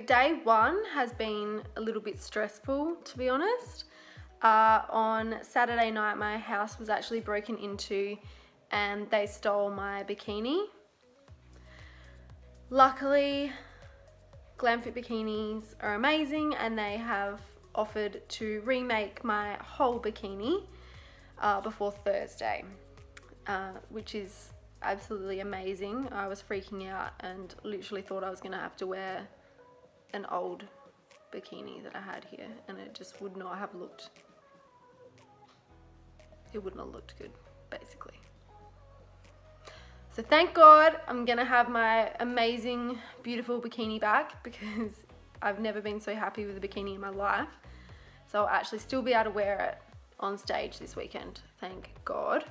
Day one has been a little bit stressful, to be honest. Uh, on Saturday night, my house was actually broken into and they stole my bikini. Luckily, Glamfit bikinis are amazing and they have offered to remake my whole bikini uh, before Thursday, uh, which is absolutely amazing. I was freaking out and literally thought I was going to have to wear an old bikini that I had here and it just would not have looked, it wouldn't have looked good basically. So thank God I'm gonna have my amazing, beautiful bikini back because I've never been so happy with a bikini in my life. So I'll actually still be able to wear it on stage this weekend, thank God.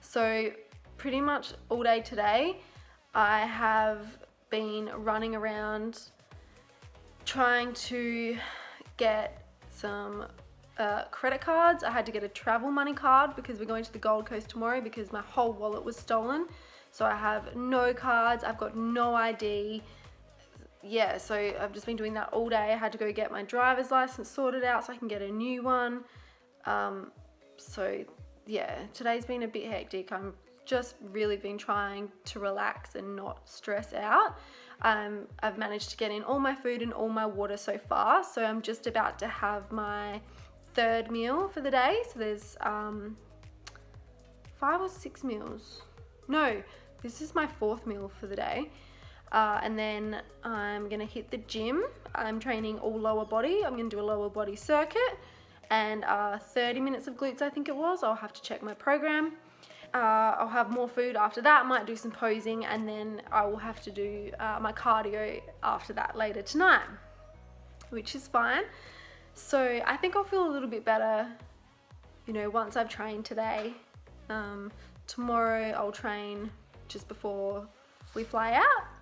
So pretty much all day today, I have been running around trying to get some uh, credit cards. I had to get a travel money card because we're going to the Gold Coast tomorrow because my whole wallet was stolen. So I have no cards, I've got no ID. Yeah, so I've just been doing that all day. I had to go get my driver's license sorted out so I can get a new one. Um, so yeah, today's been a bit hectic. I'm just really been trying to relax and not stress out. Um, I've managed to get in all my food and all my water so far. So I'm just about to have my third meal for the day. So there's um, five or six meals. No, this is my fourth meal for the day. Uh, and then I'm gonna hit the gym. I'm training all lower body. I'm gonna do a lower body circuit and uh, 30 minutes of glutes I think it was. I'll have to check my program. Uh, I'll have more food after that, might do some posing and then I will have to do uh, my cardio after that later tonight, which is fine. So I think I'll feel a little bit better, you know, once I've trained today. Um, tomorrow I'll train just before we fly out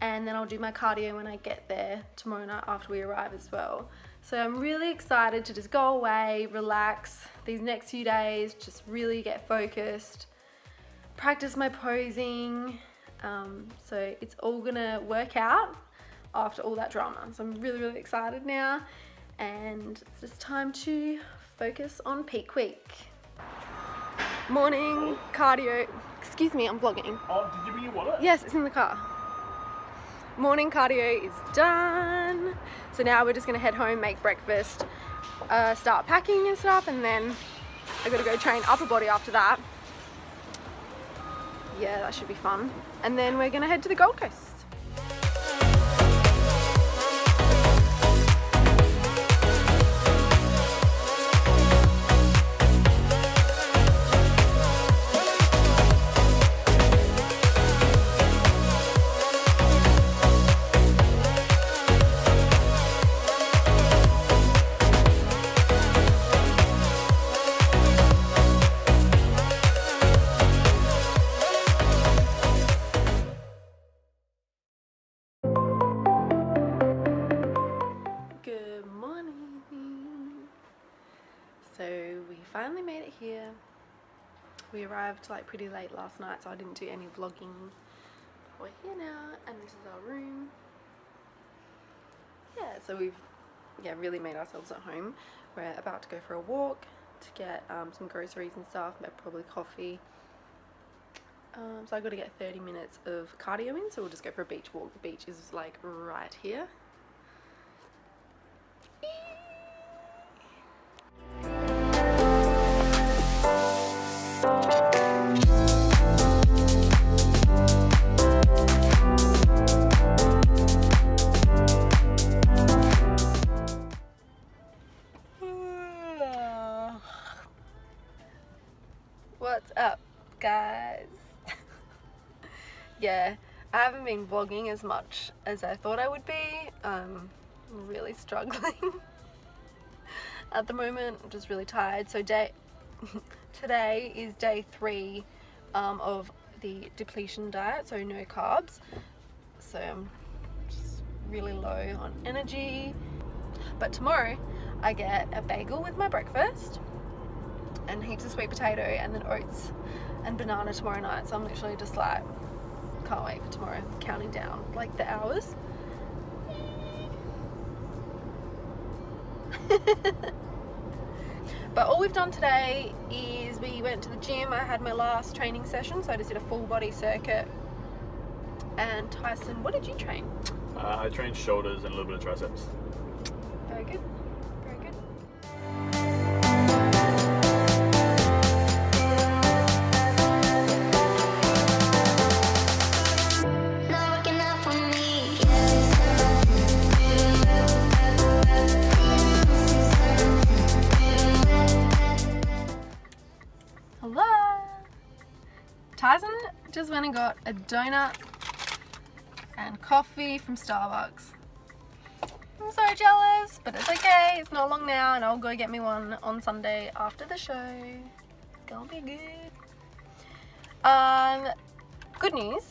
and then I'll do my cardio when I get there tomorrow night after we arrive as well. So I'm really excited to just go away, relax these next few days, just really get focused, practice my posing. Um, so it's all gonna work out after all that drama. So I'm really, really excited now and it's just time to focus on peak week. Morning, cardio. Excuse me, I'm vlogging. Oh, did you bring your wallet? Yes, it's in the car. Morning cardio is done. So now we're just gonna head home, make breakfast, uh, start packing and stuff, and then I gotta go train upper body after that. Yeah, that should be fun. And then we're gonna head to the Gold Coast. We arrived like pretty late last night so I didn't do any vlogging. We're here now and this is our room. Yeah, so we've yeah really made ourselves at home. We're about to go for a walk to get um, some groceries and stuff, but probably coffee. Um, so I got to get 30 minutes of cardio in, so we'll just go for a beach walk. The beach is like right here. Been vlogging as much as I thought I would be. Um, I'm really struggling at the moment. I'm just really tired. So day today is day three um, of the depletion diet, so no carbs. So I'm just really low on energy. But tomorrow I get a bagel with my breakfast and heaps of sweet potato and then oats and banana tomorrow night. So I'm literally just like, can't wait for tomorrow. Counting down like the hours. but all we've done today is we went to the gym. I had my last training session, so I just did a full body circuit. And Tyson, what did you train? Uh, I trained shoulders and a little bit of triceps. Very good. Went and got a donut and coffee from Starbucks. I'm so jealous, but it's okay. It's not long now, and I'll go get me one on Sunday after the show. It's gonna be good. Um, good news.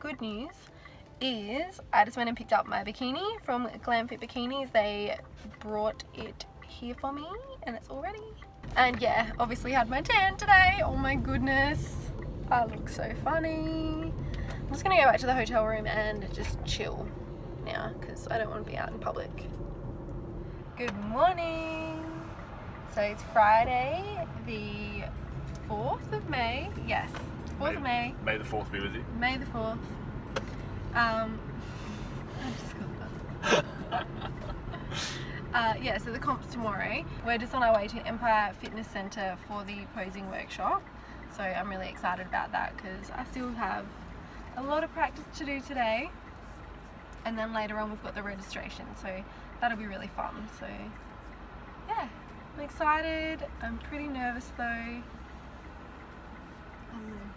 Good news is I just went and picked up my bikini from Glam Fit Bikinis. They brought it here for me, and it's all ready. And yeah, obviously had my tan today. Oh my goodness, I look so funny. I'm just gonna go back to the hotel room and just chill now because I don't want to be out in public. Good morning. So it's Friday, the 4th of May. Yes, 4th of May. May the 4th be with you. May the 4th. Um, I just got that. Uh, yeah, so the comp's tomorrow. We're just on our way to Empire Fitness Centre for the posing workshop. So I'm really excited about that because I still have a lot of practice to do today. And then later on we've got the registration, so that'll be really fun. So yeah, I'm excited. I'm pretty nervous though. Um,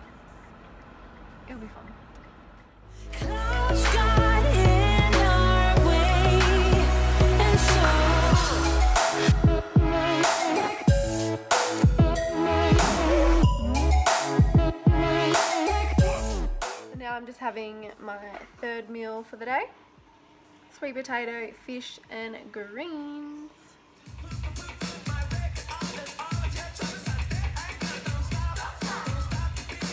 it'll be fun. Having my third meal for the day. Sweet potato, fish and greens.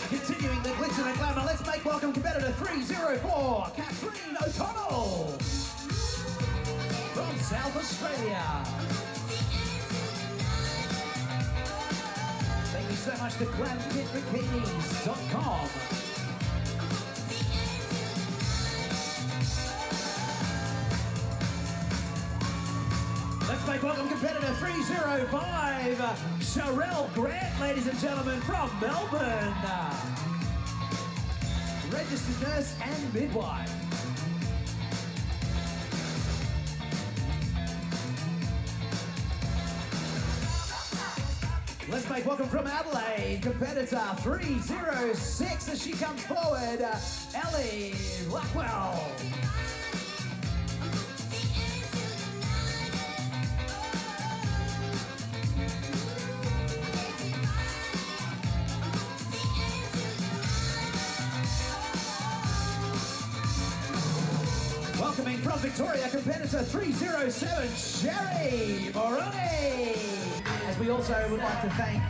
Continuing the glitz and glamour, let's make welcome competitor 304, Catherine O'Connell. From South Australia. Thank you so much to glamfitbikinis.com. welcome competitor 305, Sharelle Grant, ladies and gentlemen, from Melbourne. Registered nurse and midwife. Let's make welcome from Adelaide, competitor 306 as she comes forward, Ellie Blackwell. Welcoming from Victoria, competitor 307, Sherry Moroni. As we also would like to thank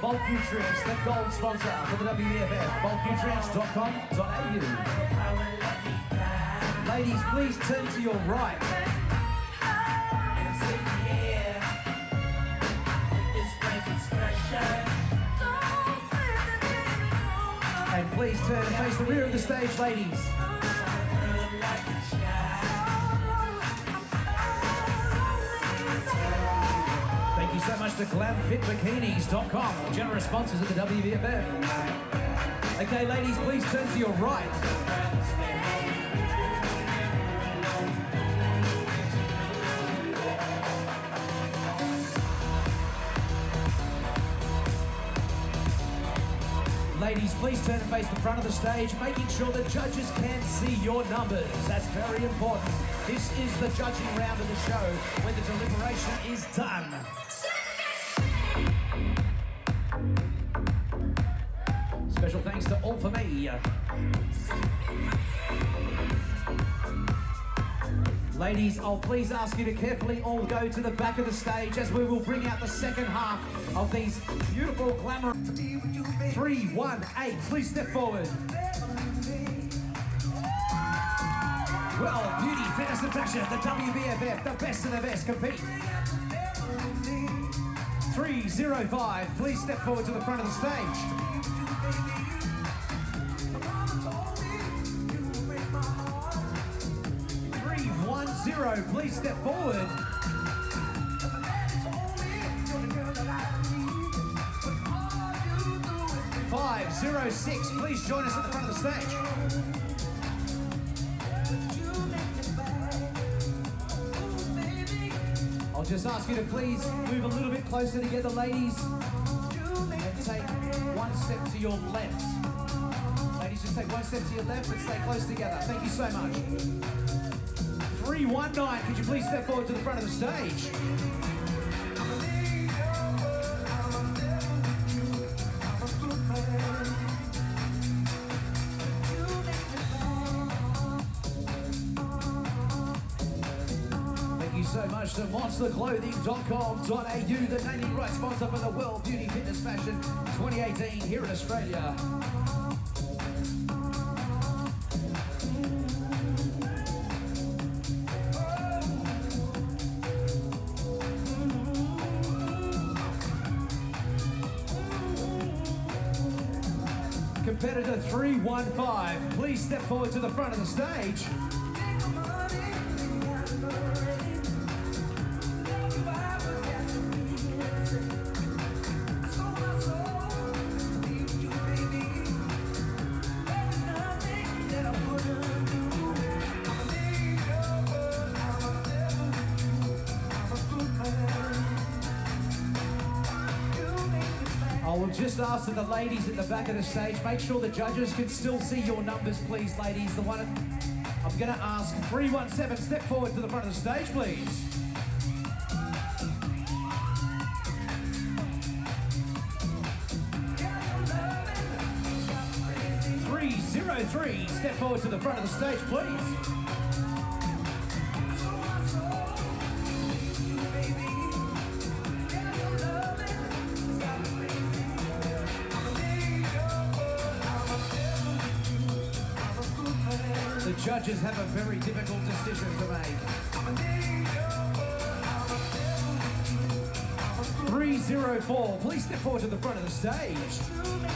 Bulk Nutrients, the gold sponsor for the WBFF, bulknutrients.com.au. Ladies, please turn to your right. And please turn and face the rear of the stage, ladies. So much to glamfitbikinis.com, generous sponsors of the WBFF. Okay, ladies, please turn to your right. Ladies, please turn and face the front of the stage, making sure the judges can see your numbers. That's very important. This is the judging round of the show where the deliberation is done. All For Me. Ladies, I'll please ask you to carefully all go to the back of the stage as we will bring out the second half of these beautiful glamour. Three, one, eight. Please step forward. Well, beauty, fitness and fashion, the WBFF, the best of the best compete. 305, please step forward to the front of the stage. Zero, please step forward. Five zero six, please join us at the front of the stage. I'll just ask you to please move a little bit closer together, ladies, and take one step to your left. Ladies, just take one step to your left and stay close together. Thank you so much. 319, could you please step forward to the front of the stage? Thank you so much to monsterclothing.com.au, the naming rights sponsor for the World Beauty Fitness Fashion 2018 here in Australia. Competitor 315, please step forward to the front of the stage. Just ask the ladies at the back of the stage make sure the judges can still see your numbers, please, ladies. The one I'm going to ask 317, step forward to the front of the stage, please. Three zero three, step forward to the front of the stage, please. The judges have a very difficult decision to make. 304, please step forward to the front of the stage.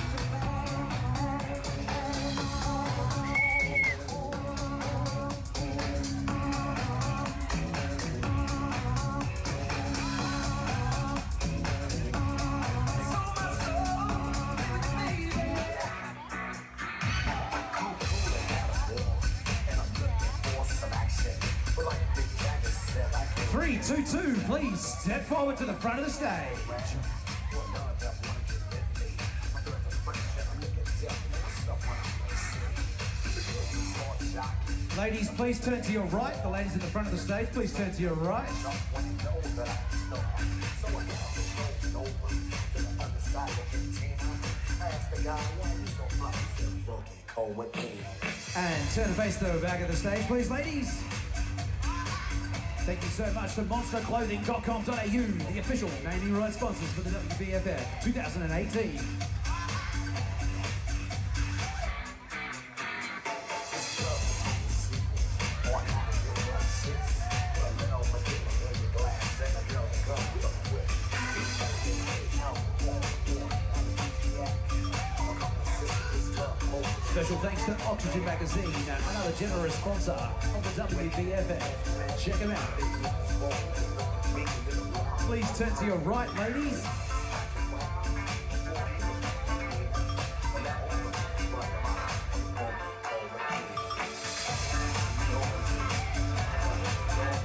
Three, two, two, please step forward to the front of the stage. Ladies, please turn to your right. The ladies at the front of the stage, please turn to your right. And turn and face the back of the stage, please, ladies. Thank you so much to monsterclothing.com.au, the official naming rights sponsors for the WBFF 2018. Please turn to your right, ladies.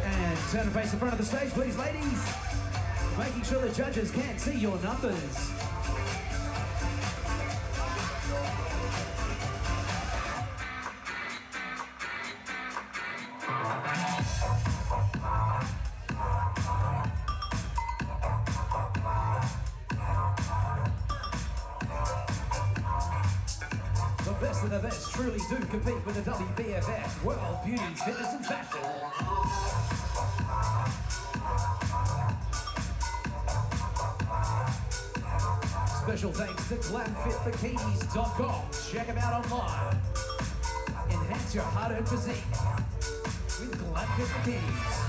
And turn and face the front of the stage, please, ladies. Making sure the judges can't see your numbers. The best of the best truly do compete with the WBFF World Beauty, Fitness and Fashion. Special thanks to GlamFitBikinis.com. Check them out online. Enhance your hard-earned physique. Lemkus bikinis.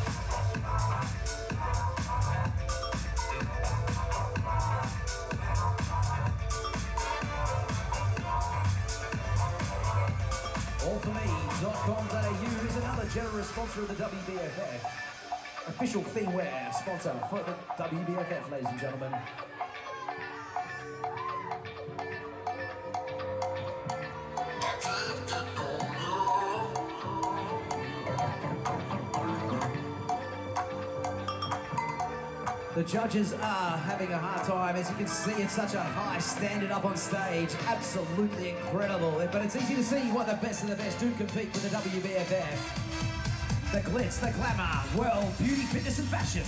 Sponsor of the WBFF. Official theme wear sponsor for the WBFF, ladies and gentlemen. The judges are having a hard time. As you can see, it's such a high standard up on stage. Absolutely incredible. But it's easy to see why the best of the best do compete for the WBFF. The glitz, the glamour, world, beauty, fitness, and fashion.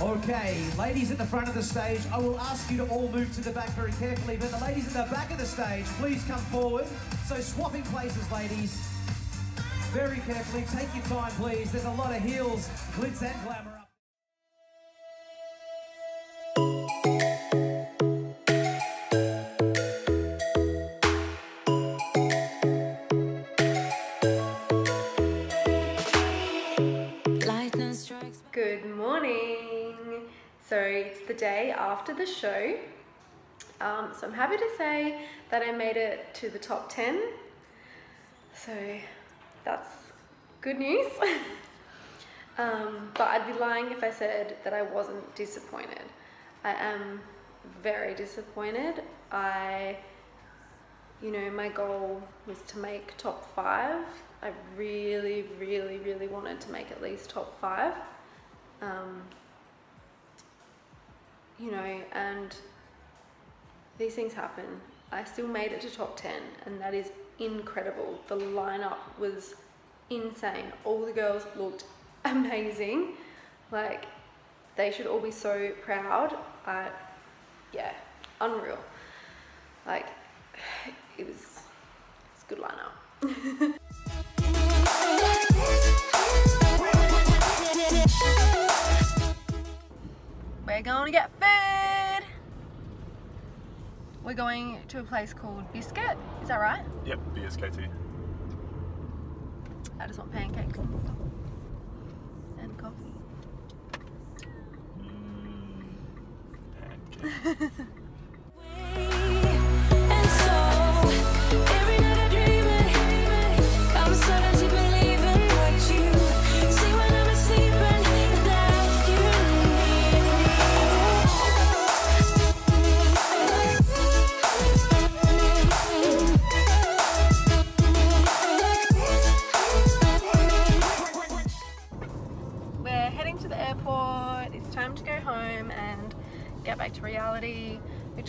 Okay, ladies at the front of the stage, I will ask you to all move to the back very carefully, but the ladies at the back of the stage, please come forward. So swapping places, ladies. Very carefully, take your time, please. There's a lot of heels, glitz and glamour after the show. Um, so I'm happy to say that I made it to the top 10. So that's good news. um, but I'd be lying if I said that I wasn't disappointed. I am very disappointed. I, you know, my goal was to make top five. I really, really, really wanted to make at least top five. Um, you know, and these things happen. I still made it to top 10, and that is incredible. The lineup was insane. All the girls looked amazing. Like, they should all be so proud. I, yeah, unreal. Like, it was, it's a good lineup. We're going to get food. We're going to a place called Biscuit. Is that right? Yep, BSKT. I just want pancakes and stuff. And coffee. Mm, pancake.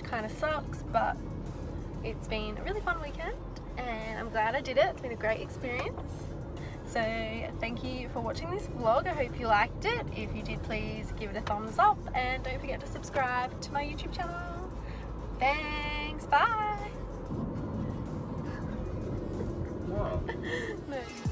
Kind of sucks, but it's been a really fun weekend and I'm glad I did it. It's been a great experience. So thank you for watching this vlog. I hope you liked it. If you did, please give it a thumbs up and don't forget to subscribe to my YouTube channel. Thanks, bye. Wow. No.